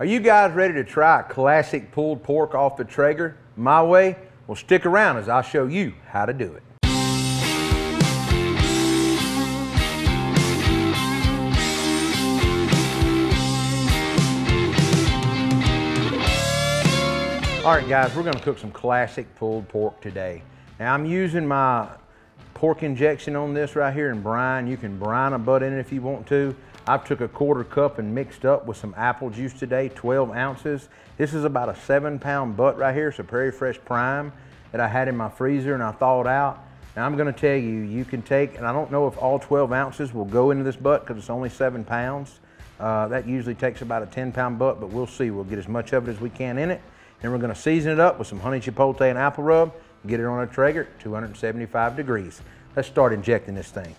Are you guys ready to try a classic pulled pork off the Traeger my way? Well, stick around as I show you how to do it. All right, guys, we're gonna cook some classic pulled pork today. Now, I'm using my pork injection on this right here in brine. You can brine a butt in it if you want to. I've took a quarter cup and mixed up with some apple juice today, 12 ounces. This is about a seven pound butt right here. It's a Prairie Fresh Prime that I had in my freezer and I thawed out. Now I'm gonna tell you, you can take, and I don't know if all 12 ounces will go into this butt because it's only seven pounds. Uh, that usually takes about a 10 pound butt, but we'll see. We'll get as much of it as we can in it. And we're gonna season it up with some honey chipotle and apple rub, get it on a Traeger, 275 degrees. Let's start injecting this thing.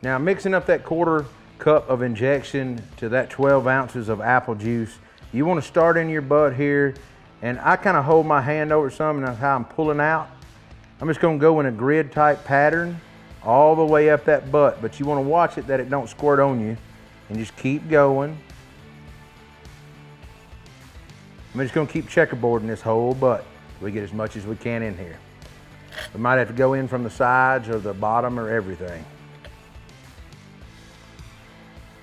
Now mixing up that quarter cup of injection to that 12 ounces of apple juice, you wanna start in your butt here, and I kinda hold my hand over some and that's how I'm pulling out. I'm just gonna go in a grid type pattern all the way up that butt, but you wanna watch it that it don't squirt on you and just keep going. I'm just gonna keep checkerboarding this whole butt. We get as much as we can in here. We might have to go in from the sides or the bottom or everything.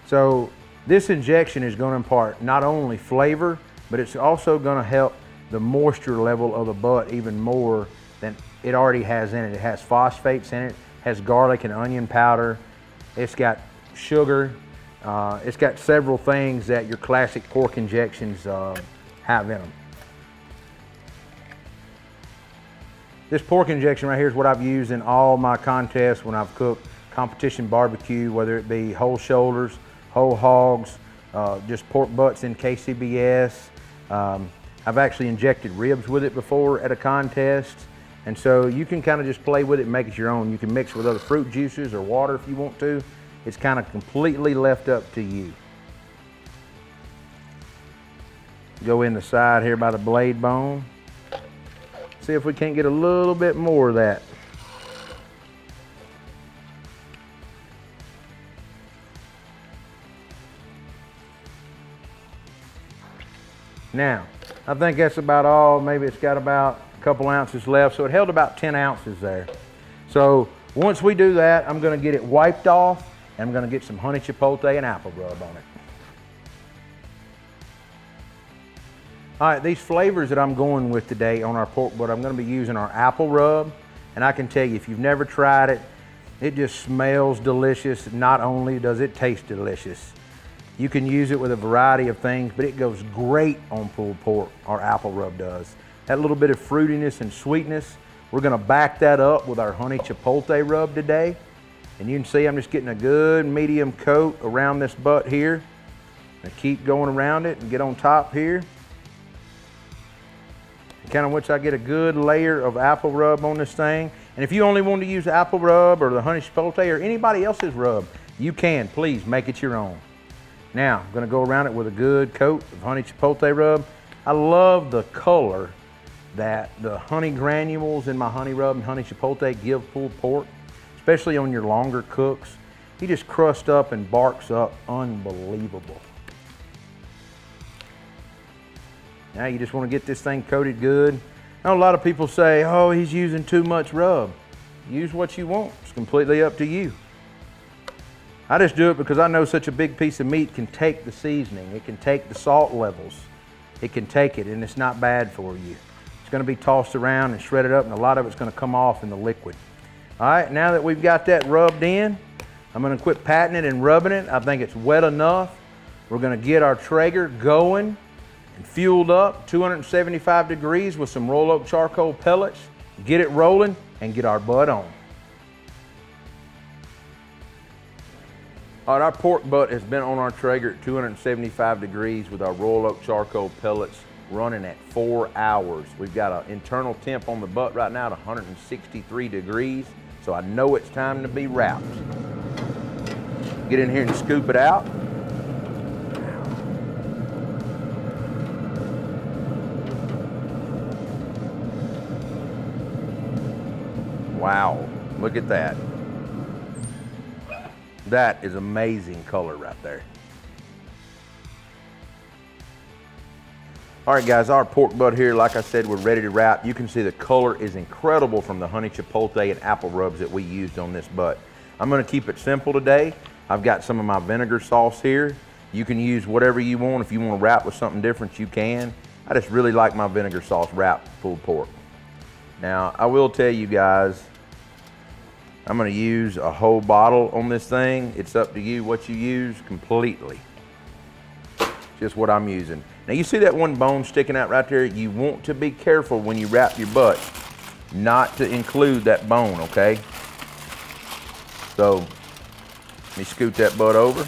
So this injection is gonna impart not only flavor, but it's also gonna help the moisture level of the butt even more than it already has in it. It has phosphates in it, has garlic and onion powder. It's got sugar. Uh, it's got several things that your classic pork injections uh, have in them. This pork injection right here is what I've used in all my contests when I've cooked competition barbecue, whether it be whole shoulders, whole hogs, uh, just pork butts in KCBS. Um, I've actually injected ribs with it before at a contest. And so you can kind of just play with it and make it your own. You can mix with other fruit juices or water if you want to. It's kind of completely left up to you. Go in the side here by the blade bone. See if we can't get a little bit more of that. Now, I think that's about all. Maybe it's got about a couple ounces left. So it held about 10 ounces there. So once we do that, I'm gonna get it wiped off and I'm gonna get some honey chipotle and apple rub on it. All right, these flavors that I'm going with today on our pork butt, I'm gonna be using our apple rub. And I can tell you, if you've never tried it, it just smells delicious. Not only does it taste delicious, you can use it with a variety of things, but it goes great on pulled pork, our apple rub does that little bit of fruitiness and sweetness. We're gonna back that up with our honey chipotle rub today. And you can see I'm just getting a good medium coat around this butt here. I keep going around it and get on top here. Kind of once I get a good layer of apple rub on this thing. And if you only want to use apple rub or the honey chipotle or anybody else's rub, you can, please make it your own. Now, I'm gonna go around it with a good coat of honey chipotle rub. I love the color that the honey granules in my honey rub and honey chipotle give pulled pork, especially on your longer cooks. He just crust up and barks up unbelievable. Now you just want to get this thing coated good. Now a lot of people say, oh, he's using too much rub. Use what you want. It's completely up to you. I just do it because I know such a big piece of meat can take the seasoning. It can take the salt levels. It can take it and it's not bad for you. It's gonna be tossed around and shredded up and a lot of it's gonna come off in the liquid. All right, now that we've got that rubbed in, I'm gonna quit patting it and rubbing it. I think it's wet enough. We're gonna get our Traeger going and fueled up, 275 degrees with some Royal Oak charcoal pellets, get it rolling and get our butt on. All right, our pork butt has been on our Traeger at 275 degrees with our Royal Oak charcoal pellets running at four hours. We've got an internal temp on the butt right now at 163 degrees, so I know it's time to be wrapped. Get in here and scoop it out. Wow, look at that. That is amazing color right there. All right, guys, our pork butt here, like I said, we're ready to wrap. You can see the color is incredible from the honey chipotle and apple rubs that we used on this butt. I'm gonna keep it simple today. I've got some of my vinegar sauce here. You can use whatever you want. If you wanna wrap with something different, you can. I just really like my vinegar sauce wrap pulled pork. Now, I will tell you guys, I'm gonna use a whole bottle on this thing. It's up to you what you use completely. Just what I'm using. Now you see that one bone sticking out right there? You want to be careful when you wrap your butt not to include that bone, okay? So, let me scoot that butt over.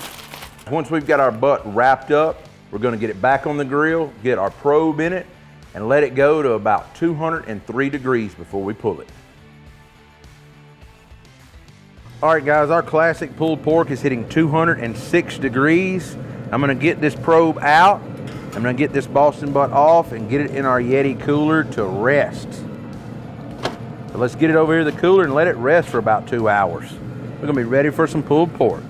Once we've got our butt wrapped up, we're gonna get it back on the grill, get our probe in it, and let it go to about 203 degrees before we pull it. All right, guys, our classic pulled pork is hitting 206 degrees. I'm gonna get this probe out I'm gonna get this Boston butt off and get it in our Yeti cooler to rest. So let's get it over here to the cooler and let it rest for about two hours. We're gonna be ready for some pulled pork.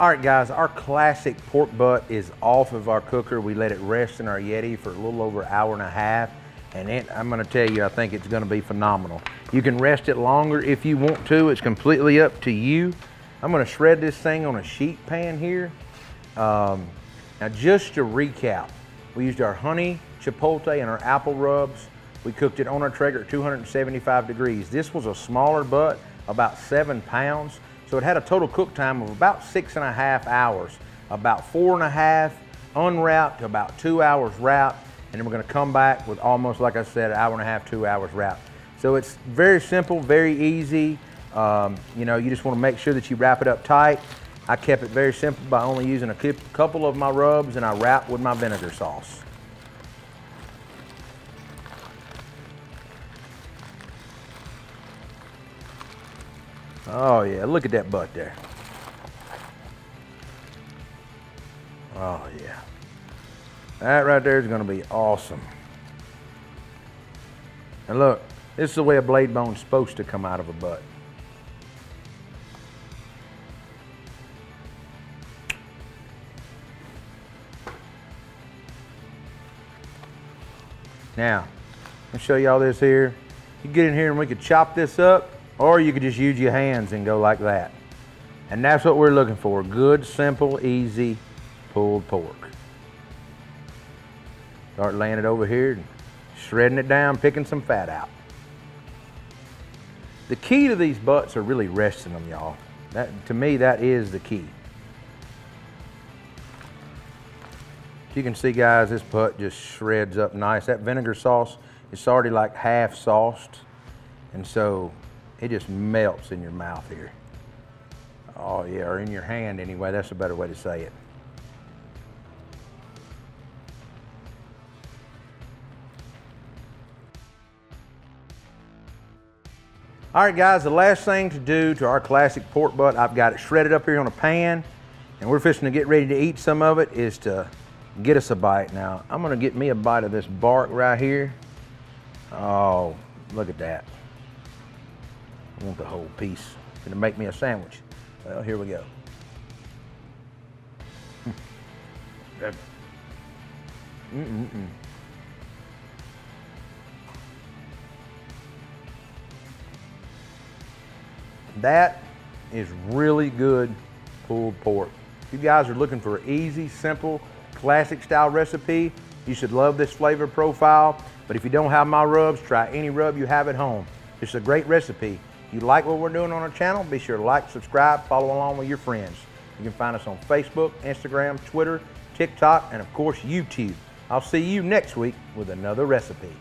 All right, guys, our classic pork butt is off of our cooker. We let it rest in our Yeti for a little over an hour and a half. And it, I'm gonna tell you, I think it's gonna be phenomenal. You can rest it longer if you want to. It's completely up to you. I'm gonna shred this thing on a sheet pan here. Um, now just to recap, we used our honey, chipotle, and our apple rubs. We cooked it on our Traeger at 275 degrees. This was a smaller butt, about seven pounds. So it had a total cook time of about six and a half hours. About four and a half unwrapped, about two hours wrapped, and then we're gonna come back with almost, like I said, an hour and a half, two hours wrap. So it's very simple, very easy. Um, you know, you just wanna make sure that you wrap it up tight. I kept it very simple by only using a couple of my rubs and I wrap with my vinegar sauce. Oh yeah, look at that butt there. Oh yeah. That right there is gonna be awesome. And look, this is the way a blade bone's supposed to come out of a butt. Now, I'll show y'all this here. You get in here and we could chop this up, or you could just use your hands and go like that. And that's what we're looking for. Good, simple, easy pulled pork. Start laying it over here, and shredding it down, picking some fat out. The key to these butts are really resting them, y'all. That, to me, that is the key. You can see, guys, this butt just shreds up nice. That vinegar sauce is already like half sauced, and so it just melts in your mouth here. Oh yeah, or in your hand anyway. That's a better way to say it. All right, guys, the last thing to do to our classic pork butt, I've got it shredded up here on a pan, and we're fixing to get ready to eat some of it, is to get us a bite now. I'm gonna get me a bite of this bark right here. Oh, look at that. I want the whole piece. Gonna make me a sandwich. Well, here we go. Mm-mm-mm. That is really good pulled pork. If you guys are looking for an easy, simple, classic style recipe. You should love this flavor profile. But if you don't have my rubs, try any rub you have at home. It's a great recipe. If you like what we're doing on our channel, be sure to like, subscribe, follow along with your friends. You can find us on Facebook, Instagram, Twitter, TikTok, and of course YouTube. I'll see you next week with another recipe.